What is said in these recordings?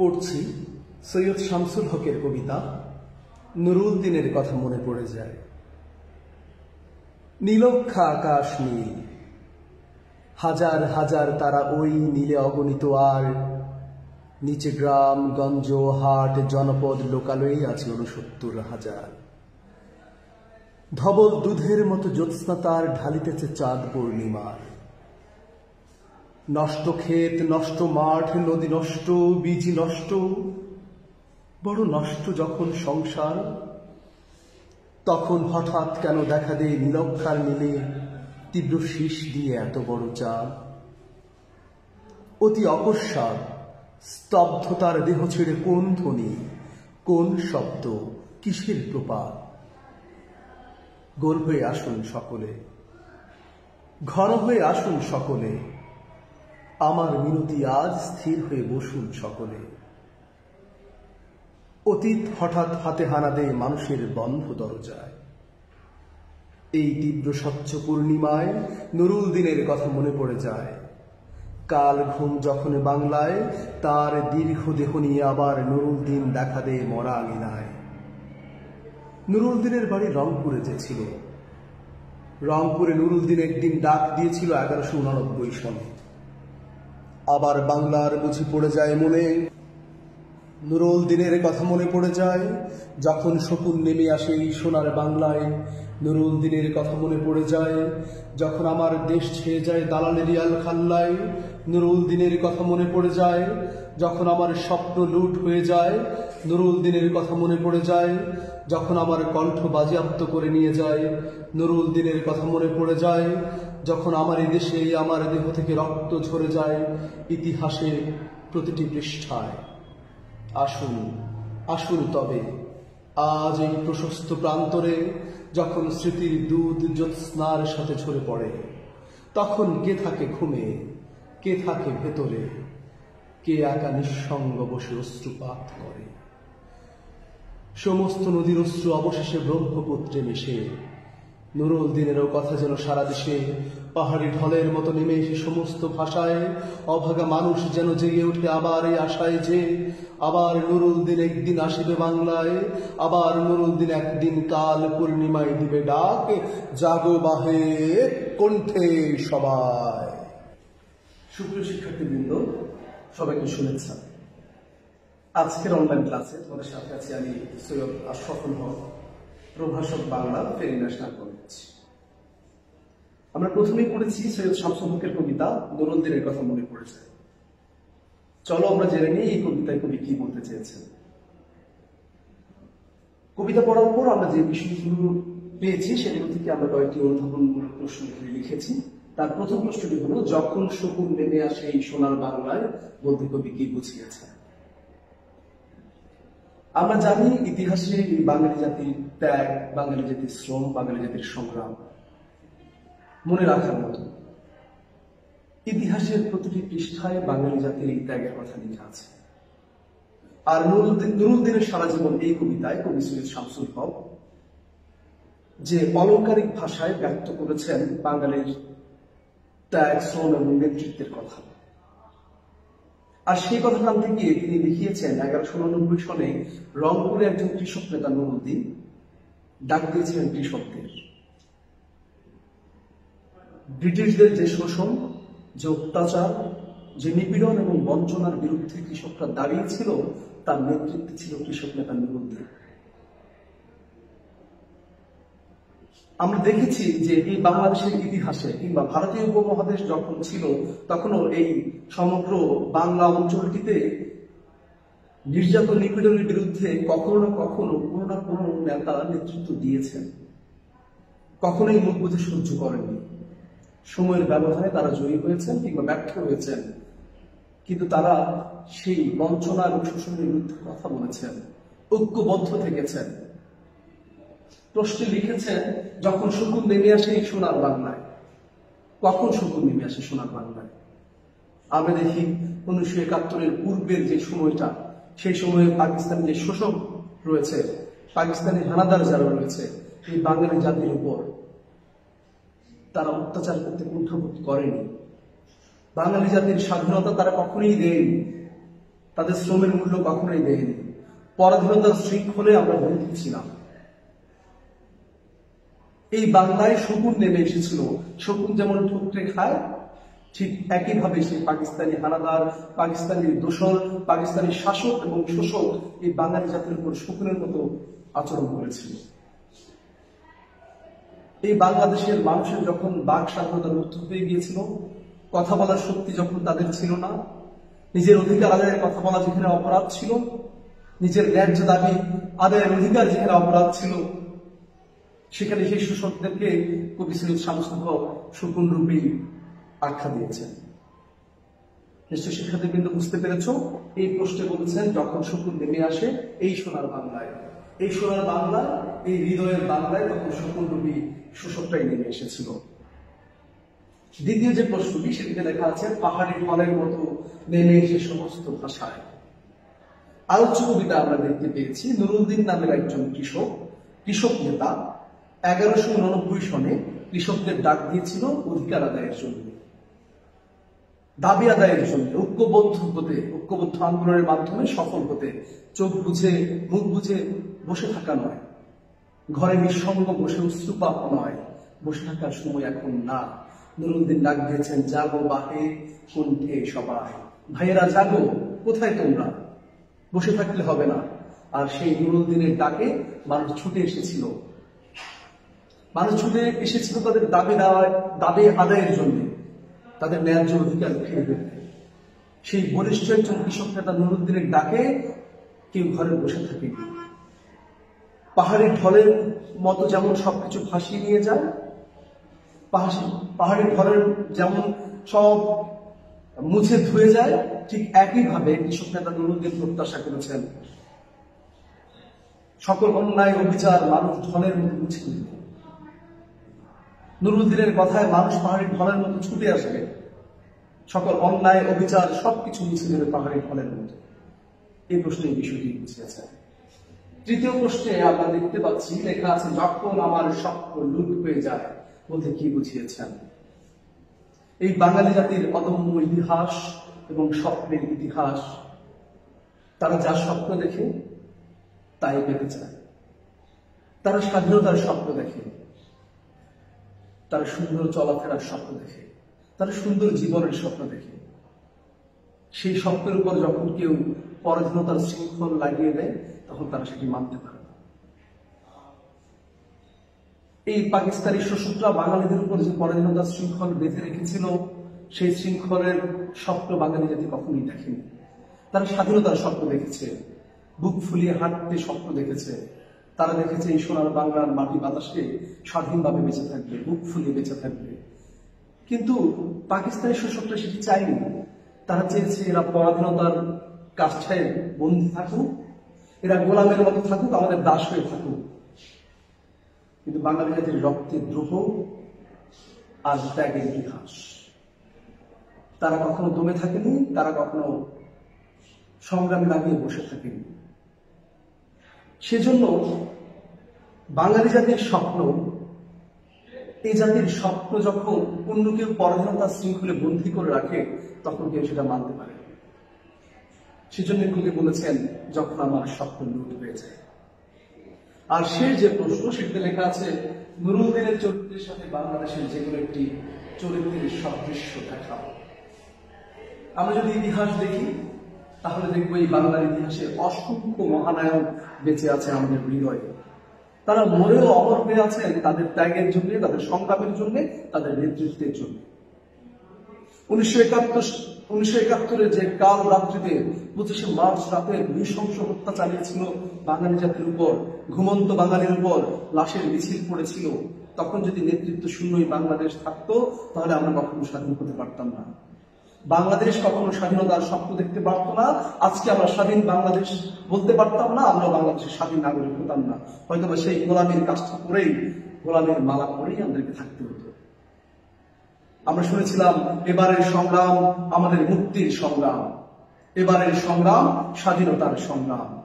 পড়ছি, সৈয়দ শামসুল হকের কবিতা, নুরুল দিনের কথা মনে পড়ে যায়। নীলক্ষা আকাশ নীল, হাজার হাজার তারা ওই নীলে অগণিত আর, নিচে গ্রাম, গঞ্জ হাট, জনপদ লোকালয়ে আছে উনসত্তর হাজার। ধবল দুধের মতো জ্যোৎস্না তার ঢালিতেছে চাঁদ পূর্ণিমার। নষ্ট ক্ষেত, নষ্ট মাঠ, নদী নষ্ট, বীজ নষ্ট, বড় নষ্ট যখন সংসার, তখন হঠাৎ কেন দেখা দেয় নীলক্ষার নীলে তীব্র শীষ দিয়ে এত বড় চাঁদ অতি অকস্মাৎ স্তব্ধতার দেহ ছেড়ে কোন ধ্বনি, কোন শব্দ, কিসের প্রপাত? গোল হয়ে আসুন সকলে, ঘন হয়ে আসুন সকলে আমার মিনতি আজ স্থির হয়ে বসুন সকলে। অতীত হঠাৎ হাতে হানা দেয় মানুষের বন্ধ দরজায়। এই তীব্র স্বচ্ছ পূর্ণিমায় নুরুল দিনের কথা মনে পড়ে যায়। কাল ঘুম যখন বাংলায়, তার দীর্ঘ দেহ নিয়ে আবার নুরুল দিন দেখা দেয় মরা আঙিনায় নুরুল দিনের বাড়ি রংপুরে যে ছিল। রংপুরে নুরুল দিন একদিন ডাক দিয়েছিল এগারোশো উনানব্বই সনে আবার বাংলার বুঝি পড়ে যায় মনে। নুরুল দিনের কথা মনে পড়ে যায়। যখন শকুন নেমে আসে এই সোনার বাংলায়, নুরুল দিনের কথা মনে পড়ে যায়। যখন আমার দেশ ছেয়ে যায় দালালের রিয়াল খাল্লায়, নুরুল দিনের কথা মনে পড়ে যায়। যখন আমার স্বপ্ন লুট হয়ে যায় নুরুল দিনের কথা মনে পড়ে যায়, যখন আমার কণ্ঠ বাজেয়াপ্ত করে নিয়ে যায়। নুরুল দিনের কথা মনে পড়ে যায়, যখন আমার দেশে আমার দেহ থেকে রক্ত ঝরে যায়, ইতিহাসে প্রতিটি পৃষ্ঠায়। আসুন আসুন তবে, আজ এই প্রশস্ত প্রান্তরে যখন স্মৃতির দুধ জ্যোৎস্নার সাথে ঝরে পড়ে, তখন কে থাকে ঘুমে, কে থাকে ভেতরে, কে একা নিঃসঙ্গ বসে অশ্রুপাত করে? সমস্ত নদীর অশ্রু অবশেষে ব্রহ্মপুত্রে মিশে। নুরুল দিনেরও কথা যেন সারা দেশে, পাহাড়ি ঢলের মতো নেমে এসে সমস্ত ভাষায় অভাগা মানুষ যেন জেগে ওঠে আবার এই আশায় যে, আবার নুরুল দিন একদিন আসিবে বাংলায়, আবার নুরুল দিন একদিন কাল পূর্ণিমায় দিবে ডাক, জাগো বাহে কণ্ঠে সবাই। সুপ্রিয় শিক্ষার্থীবৃন্দ, সবাইকে শুভেচ্ছা। আজকের অনলাইন ক্লাসে তোমাদের সাথে আছি আমি সৈয়দ আশরাফুল হক, প্রভাষক বাংলা ফেরি ন্যাশনাল কলেজ আমরা প্রথমেই পড়েছি সৈয়দ শামসুল হকের কবিতা নুরুদ্দিনের কথা মনে পড়েছে। চলো আমরা জেনে নিই এই কবিতায় কবি কি বলতে চেয়েছেন। কবিতা পড়ার পর আমরা যে বিষয়গুলো পেয়েছি সেগুলো থেকে আমরা কয়েকটি অনুধাবনমূলক প্রশ্ন লিখেছি। তার প্রথম প্রশ্নটি হলো, যখন শকুন নেমে আসে এই সোনার বাংলায়, বলতে কবি কি বুঝিয়েছে আমরা জানি ইতিহাসে বাঙালি জাতির ত্যাগ, বাঙালি জাতির শ্রম, বাঙালি জাতির সংগ্রাম। মনে রাখার মতো। ইতিহাসের প্রতিটি পৃষ্ঠায় বাঙালি জাতির এই ত্যাগের কথা লেখা আছে। আর নুরুদ্দিন নুরুদ্দিনের সারা জীবন এই কবিতায় কবি সৈয়দ শামসুল হক যে অলঙ্কারিক ভাষায় ব্যক্ত করেছেন বাঙালির ত্যাগ, শ্রম এবং নেতৃত্বের কথা। আর সেই কথা থেকে তিনি লিখিয়েছেন এগারোশো উননব্বই সনে রংপুরে একজন কৃষক নেতা নুরুদ্দিন, ডাক দিয়েছিলেন কৃষকদের। ব্রিটিশদের যে শোষণ, যে অত্যাচার, যে নিপীড়ন এবং বঞ্চনার বিরুদ্ধে কৃষকরা দাঁড়িয়েছিল তার নেতৃত্বে ছিল কৃষক নেতা নুরুদ্দিন। আমরা দেখেছি যে এই বাংলাদেশের ইতিহাসে কিংবা ভারতীয় উপমহাদেশ যখন ছিল, তখনও এই সমগ্র বাংলা অঞ্চলটিতে নির্যাতন নিপীড়নের বিরুদ্ধে কখনো না কখনো কোনো না কোনো নেতা নেতৃত্ব দিয়েছেন। কখনোই মুখ বুঝে সহ্য করেননি। সময়ের ব্যবধানে তারা জয়ী হয়েছেন কিংবা ব্যর্থ হয়েছেন। কিন্তু তারা সেই বঞ্চনা এবং শোষণের বিরুদ্ধে কথা বলেছেন, ঐক্যবদ্ধ থেকেছেন। প্রশ্নে লিখেছেন, যখন শকুন নেমে আসে সোনার বাংলায়। কখন শকুন নেমে আসে সোনার বাংলায়? আমরা দেখি উনিশশো একাত্তরের পূর্বের যে সময়টা, সেই সময়ে পাকিস্তান যে শোষক রয়েছে পাকিস্তানি হানাদার যারা রয়েছে, এই বাঙালি জাতির উপর তারা অত্যাচার করতে কুণ্ঠাবোধ করেনি। বাঙালি জাতির স্বাধীনতা তারা কখনোই দেয়নি। তাদের শ্রমের মূল্য কখনোই দেয়নি। পরাধীনতার শৃঙ্খলে আমরা বন্ধু ছিলাম এই বাংলায় শকুন নেমে এসেছিল। শকুন যেমন ঠুকরে খায়, ঠিক একইভাবে সেই পাকিস্তানি হানাদার, পাকিস্তানি দোসর, পাকিস্তানি শাসক এবং শোষক এই বাঙালি জাতির উপর শকুনের মতো আচরণ করেছিল। এই বাংলাদেশের মানুষের যখন বাক স্বাধীনতা মুক্ত হয়ে গিয়েছিল, কথা বলার শক্তি যখন তাদের ছিল না, নিজের অধিকার আদায়ের কথা বলা যেখানে অপরাধ ছিল, নিজের ন্যায্য দাবি আদায়ের অধিকার যেখানে অপরাধ ছিল সেখানে সেই শোষকদেরকে কবি সৈয়দ শামসুল শকুন রূপী আখ্যা দিয়েছেন। নিশ্চয় কিন্তু বুঝতে পেরেছ? এই প্রশ্নে বলেছেন, যখন শকুন নেমে আসে, এই সোনার বাংলায়, এই সোনার বাংলা, এই হৃদয়ের বাংলায় তখন শকুন রূপী শোষকটাই নেমে এসেছিল। দ্বিতীয় যে প্রশ্নটি, সেটিতে লেখা আছে পাহাড়ি ফলের মতো নেমে এসে সমস্ত ভাষায়। আলোচ্য কবিতা আমরা দেখতে পেয়েছি নুরুদ্দিন নামের একজন কৃষক কৃষক নেতা। এগারোশো উননব্বই সনে কৃষকদের ডাক দিয়েছিল অধিকার আদায়ের জন্য। দাবি আদায়ের জন্য, ঐক্যবদ্ধ হতে, ঐক্যবদ্ধ আন্দোলনের মাধ্যমে সফল হতে চোখ বুঝে, মুখ বুঝে বসে থাকা নয়। ঘরে নিঃসঙ্গ বসে উৎসুপাপ নয়। বসে থাকার সময় এখন না। নুরুদ্দিন ডাক দিয়েছেন, জাগো বাহে কণ্ঠে সবাই। ভাইয়েরা, জাগো, কোথায় তোমরা? বসে থাকলে হবে না। আর সেই নুরুদ্দিনের ডাকে মানুষ ছুটে এসেছিল। মানুষ ছুটে এসেছিল তাদের দাবি দেওয়ার দাবি আদায়ের জন্য। তাদের ন্যায্য অধিকার ফিরে পেতে। সেই বলিষ্ঠ একজন কৃষক নেতা নুরুদ্দিনের ডাকে কেউ ঘরে বসে থাকেনি পাহাড়ি ঢলের মতো যেমন সবকিছু ভাসিয়ে নিয়ে যায়, পাহাড়ি ঢলের যেমন সব মুছে ধুয়ে যায়, ঠিক একইভাবে কৃষক নেতা নুরুদ্দিন প্রত্যাশা করেছেন। সকল অন্যায় অভিচার মানুষ ঢলের মতো মুছে দিবে নুরুদ্দিনের কথায় মানুষ পাহাড়ি ঢলের মতো ছুটে আসবে। সকল অন্যায়, অবিচার, সবকিছু মুছে দেবে পাহাড়ি ঢলের মতো এই প্রশ্নে এই বিষয়টি বুঝিয়েছে তৃতীয় প্রশ্নে আমরা দেখতে পাচ্ছি, লেখা আছে, যখন আমার স্বপ্ন লুট হয়ে যায়, বলতে কি বুঝিয়েছেন? এই বাঙালি জাতির অদম্য ইতিহাস এবং স্বপ্নের ইতিহাস, তারা যা স্বপ্ন দেখে, তাই পেতে চায়। তারা স্বাধীনতার স্বপ্ন দেখে। তারা সুন্দর চলাফেরার স্বপ্ন দেখে, তারা সুন্দর জীবনের স্বপ্ন দেখে। সেই স্বপ্নের উপর যখন কেউ পরাধীনতার শৃঙ্খল লাগিয়ে দেয়, তখন তারা সেটি মানতে পারে এই পাকিস্তানি শোষকরা বাঙালিদের উপর যে পরাধীনতার শৃঙ্খল বেঁধে রেখেছিল, সেই শৃঙ্খলের স্বপ্ন বাঙালি জাতি কখনই দেখেনি। তারা স্বাধীনতার স্বপ্ন দেখেছে, বুক ফুলিয়ে হাঁটতে স্বপ্ন দেখেছে। তারা দেখেছে এই সোনার বাংলার মাটি বাতাসে স্বাধীনভাবে বেঁচে থাকবে, বুক ফুলিয়ে বেঁচে থাকবে। কিন্তু পাকিস্তানের শোষকরা সেটি চায়নি। তারা চেয়েছে এরা পরাধীনতার কাষ্ঠায় বন্দী থাকুক, এরা গোলামের মতো থাকুক, আমাদের দাস হয়ে থাকুক। কিন্তু বাঙালি জাতির রক্তের দ্রোহ আর ত্যাগের ইতিহাস। তারা কখনো দমে থাকেনি, তারা কখনো সংগ্রামে লাগিয়ে বসে থাকেনি। সেজন্য বাঙালি জাতির স্বপ্ন, এই জাতির স্বপ্ন যখন অন্য কেউ পরাধীনতার শৃঙ্খলে বন্দী করে রাখে, তখন কেউ সেটা মানতে পারে সেজন্য কবি বলেছেন, যখন আমার স্বপ্ন লুট হয়ে যায়। আর সে যে প্রশ্ন, সেটাতে লেখা আছে নুরুদ্দিনের চরিত্রের সাথে বাংলাদেশের যে কোনো একটি চরিত্রের সাদৃশ্য দেখা আমরা যদি ইতিহাস দেখি তাহলে দেখব এই বাংলার ইতিহাসে অসংখ্য মহানায়ক বেঁচে আছে আমাদের হৃদয়ে। তারা মরেও অমর হয়ে আছেন তাদের ত্যাগের জন্য, তাদের সংগ্রামের জন্য, তাদের নেতৃত্বের জন্য। উনিশশো একাত্তর যে কাল রাত্রিতে পঁচিশে মার্চ রাতে নৃশংস হত্যা চালিয়েছিল বাঙালি জাতির উপর, ঘুমন্ত বাঙালির উপর লাশের মিছিল পড়েছিল তখন যদি নেতৃত্ব শূন্যই বাংলাদেশ থাকতো, তাহলে আমরা কখনো স্বাধীন হতে পারতাম না। বাংলাদেশ কখনো স্বাধীনতার স্বপ্ন দেখতে পারত না। আজকে আমরা স্বাধীন বাংলাদেশ বলতে পারতাম না, আমরা বাংলাদেশের স্বাধীন নাগরিক হতাম না। হয়তো সেই গোলামীর কাজটা করেই, গোলামীর মালা পরেই আমাদেরকে থাকতে হতো। আমরা শুনেছিলাম, এবারের সংগ্রাম আমাদের মুক্তির সংগ্রাম। এবারের সংগ্রাম স্বাধীনতার সংগ্রাম।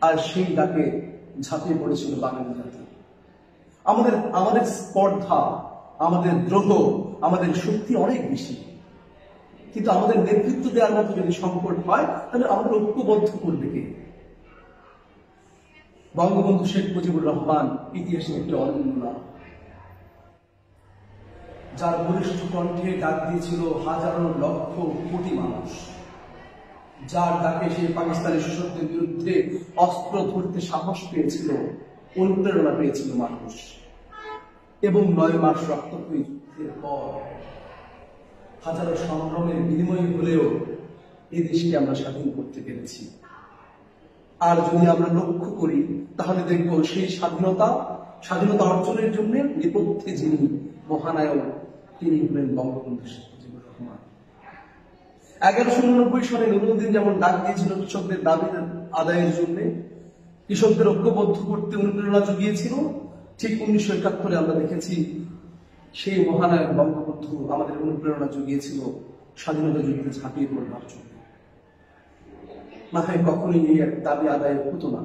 আর সেই ডাকে ঝাঁপিয়ে পড়েছিল বাঙালি জাতি। আমাদের আমাদের স্পর্ধা, আমাদের দ্রোহ, আমাদের শক্তি অনেক বেশি। কিন্তু আমাদের নেতৃত্ব দেওয়ার মতো যদি সংকট হয়, তাহলে আমাদের ঐক্যবদ্ধ করবে কে? বঙ্গবন্ধু শেখ মুজিবুর রহমান ইতিহাসে একটি অনন্য নাম। যার বলিষ্ঠ কণ্ঠে ডাক দিয়েছিল হাজারো লক্ষ কোটি মানুষ। যার ডাকে সে পাকিস্তানের শাসকদের বিরুদ্ধে অস্ত্র ধরতে সাহস পেয়েছিল, অনুপ্রেরণা পেয়েছিল মানুষ। এবং নয় মাস রক্তক্ষয়ী যুদ্ধের পর হাজারো সংগ্রামের বিনিময়ে হলেও এই দেশকে আমরা স্বাধীন করতে পেরেছি। আর যদি আমরা লক্ষ্য করি, তাহলে দেখব সেই স্বাধীনতা স্বাধীনতা অর্জনের জন্য নেপথ্যে যিনি মহানায়ক, তিনি হলেন বঙ্গবন্ধু শেখ মুজিবুর রহমান। এগারোশো উননব্বই সালে নুরুদ্দিন যেমন ডাক দিয়েছিল কৃষকদের দাবি আদায়ের জন্য, কৃষকদের ঐক্যবদ্ধ করতে অনুপ্রেরণা জুগিয়েছিল, ঠিক উনিশশো একাত্তরে আমরা দেখেছি সেই মহানায়ক বঙ্গবন্ধু আমাদের অনুপ্রেরণা জুগিয়েছিল, স্বাধীনতা যুদ্ধে ঝাঁপিয়ে পড়বার জন্য মাথায় কখনোই এই দাবি আদায় হতো না।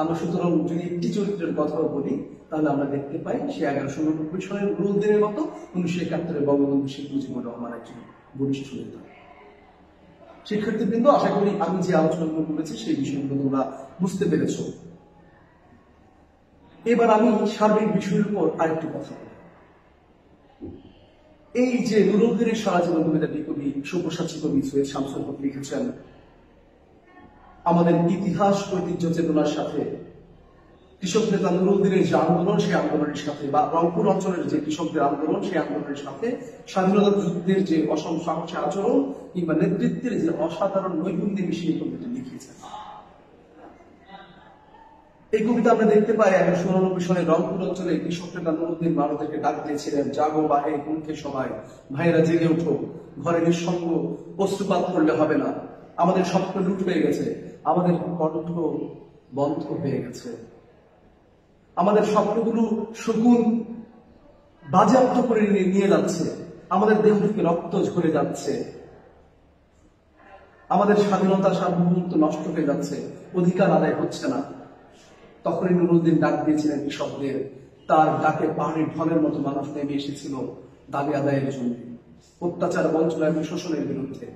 আমরা সুতরাং যদি একটি চরিত্রের কথাও বলি, তাহলে আমরা দেখতে পাই সে এগারোশো নব্বই সালের নুরুদ্দিনের মতো উনিশশো একাত্তরে বঙ্গবন্ধু শেখ মুজিবুর রহমান একজন বরিষ্ঠ নেতা। শিক্ষার্থীবৃন্দ, আশা করি আমি যে আলোচনাগুলো করেছি, সেই বিষয়গুলো তোমরা বুঝতে পেরেছ। এবার আমি সার্বিক বিষয়ের উপর আরেকটি কথা বলি এই যে নুরুদ্দিনের সারা জীবন কবিতাটি কবি সুপ্রসাচী কবি সৈয়দ শামসুল হক লিখেছেন, আমাদের ইতিহাস ঐতিহ্য চেতনার সাথে, কৃষক নেতা নুরুদ্দিনের যে আন্দোলন, সেই আন্দোলনের সাথে, বা রংপুর অঞ্চলের যে কৃষকদের আন্দোলন, সেই আন্দোলনের সাথে, স্বাধীনতা যুদ্ধের যে অসম সাহসী আচরণ, কিংবা নেতৃত্বের যে অসাধারণ নৈপুণ্য মিশিয়ে কবিতাটি লিখেছেন। এই কবিতা আমরা দেখতে পাই একশো উননব্বই সালে রংপুর অঞ্চলে কৃষক নেতা নুরুদ্দিন ভারতকে ডাক দিয়েছিলেন, জাগো বাহে কুমকে সবাই, ভাইয়েরা জেগে ওঠো, ঘরে নিঃসঙ্গ অস্ত্রপাত করলে হবে না। আমাদের স্বপ্ন লুট হয়ে গেছে, আমাদের কণ্ঠ বন্ধ হয়ে গেছে। আমাদের স্বপ্নগুলো শকুন বাজেয়াপ্ত করে নিয়ে যাচ্ছে, আমাদের দেহ থেকে রক্ত ঝরে যাচ্ছে। আমাদের স্বাধীনতা সার্বভৌমত্ব নষ্ট হয়ে যাচ্ছে, অধিকার আদায় হচ্ছে না। তখনই নুরুদ্দিন ডাক দিয়েছিলেন কৃষকদের, তার ডাকে পাহাড়ির ঢলের মতো মানুষ নেমে এসেছিল দাবি আদায়ের জন্য। অত্যাচার বঞ্চনা এবং শোষণের বিরুদ্ধে।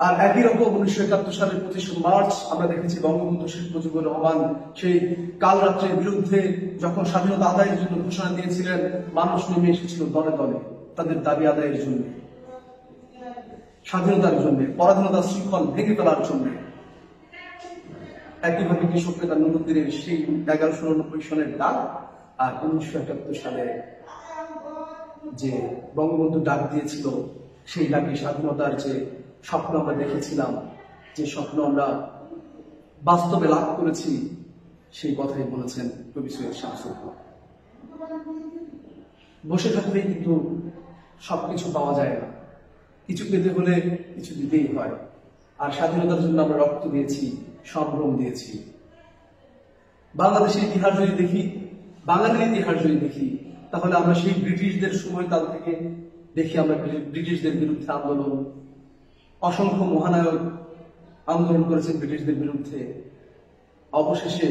আর একই রকম উনিশশো একাত্তর সালের পঁচিশে মার্চ আমরা দেখেছি বঙ্গবন্ধু শেখ মুজিবুর রহমান সেই কাল রাত্রের বিরুদ্ধে যখন স্বাধীনতা আদায়ের জন্য ঘোষণা দিয়েছিলেন, মানুষ নেমে এসেছিল দলে দলে তাদের দাবি আদায়ের জন্য, স্বাধীনতার জন্য পরাধীনতার শৃঙ্খল ভেঙে ফেলার জন্য। একইভাবে কৃষক নেতা নুরুদ্দিনের সেই এগারোশো উননব্বই সনের ডাক আর উনিশশো একাত্তর সালে যে বঙ্গবন্ধু ডাক দিয়েছিল, সেই ডাকে স্বাধীনতার যে স্বপ্ন আমরা দেখেছিলাম, যে স্বপ্ন আমরা বাস্তবে লাভ করেছি, সেই কথাই বলেছেন কবি সৈয়দ শামসুল বসে থাকলেই কিন্তু সবকিছু পাওয়া যায় না। কিছু পেতে হলে কিছু দিতেই হয়। আর স্বাধীনতার জন্য আমরা রক্ত দিয়েছি। সম্ভ্রম দিয়েছি। বাংলাদেশের ইতিহাস যদি দেখি, বাঙালির ইতিহাস যদি দেখি, তাহলে আমরা সেই ব্রিটিশদের সময়কাল থেকে দেখি আমরা ব্রিটিশদের বিরুদ্ধে আন্দোলন। অসংখ্য মহানায়ক আন্দোলন করেছেন ব্রিটিশদের বিরুদ্ধে। অবশেষে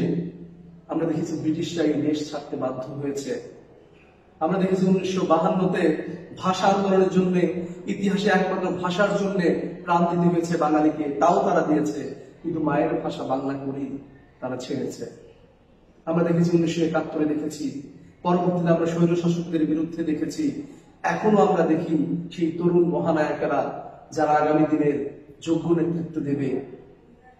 আমরা দেখেছি ব্রিটিশরা এই দেশ ছাড়তে বাধ্য হয়েছে। আমরা দেখেছি উনিশশো বাহান্নতে ভাষা আন্দোলনের জন্য, ইতিহাসে একমাত্র ভাষার জন্য প্রাণ দিতে হয়েছে বাঙালিকে, তাও তারা দিয়েছে। কিন্তু মায়ের ভাষা বাংলা করেই তারা ছেড়েছে। আমরা দেখেছি উনিশশো একাত্তরে দেখেছি, পরবর্তীতে আমরা স্বৈর শাসকদের বিরুদ্ধে দেখেছি। এখনও আমরা দেখি সেই তরুণ মহানায়কেরা যারা আগামী দিনের যোগ্য নেতৃত্ব দেবে,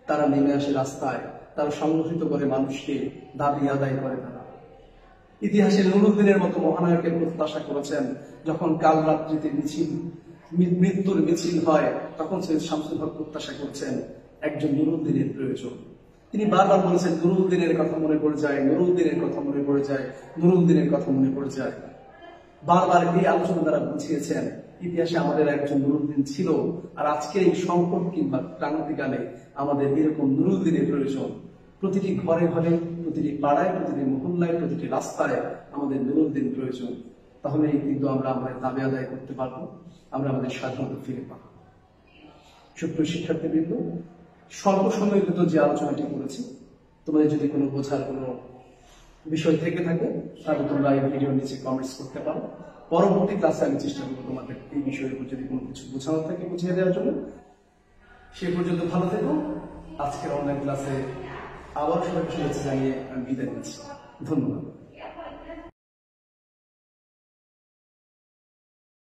তারা নেমে আসে রাস্তায়, তারা সংগঠিত করে মানুষকে দাবি আদায় করে তারা। ইতিহাসে নুরুদ্দিনের মতো মহানায়কের প্রত্যাশা করেছেন, যখন কাল রাত্রিতে মিছিল মৃত্যুর মিছিল হয়, তখন সৈয়দ শামসুল হক প্রত্যাশা করছেন একজন নুরুদ্দিনের প্রয়োজন। তিনি বারবার বলেছেন, নুরুদ্দিনের কথা মনে পড়ে যায়, নুরুদ্দিনের কথা মনে পড়ে যায়, নুরুদ্দিনের কথা মনে পড়ে যায়। বারবার এই আলোচনা দ্বারা বুঝিয়েছেন, ইতিহাসে আমাদের একজন নুরুদ্দিন ছিল, আর আজকের এই সংকট কিংবা ক্রান্তিকালে আমাদের এরকম নুরুদ্দিনের প্রয়োজন। প্রতিটি ঘরে ঘরে, প্রতিটি পাড়ায়, প্রতিটি মহল্লায়, প্রতিটি রাস্তায় আমাদের নুরুদ্দিন প্রয়োজন। তাহলে কিন্তু আমরা আমাদের দাবি আদায় করতে পারব, আমরা আমাদের স্বাধীনতা ফিরে পাবো। সুপ্রিয় শিক্ষার্থীবৃন্দ স্বল্প সময়ের ভিতর যে আলোচনাটি করেছি, তোমাদের যদি কোনো বোঝার কোনো বিষয় থেকে থাকে, তাহলে তোমরা এই ভিডিওর নিচে কমেন্টস করতে পারো। পরবর্তী ক্লাসে আমি চেষ্টা করব তোমাদের এই বিষয়ের উপর যদি কোনো কিছু বোঝানো থাকে বুঝিয়ে দেওয়ার জন্য। সে পর্যন্ত ভালো থেকো। আজকের অনলাইন ক্লাসে আবার সবাইকে শুভেচ্ছা জানিয়ে আমি বিদায় নিচ্ছি। ধন্যবাদ।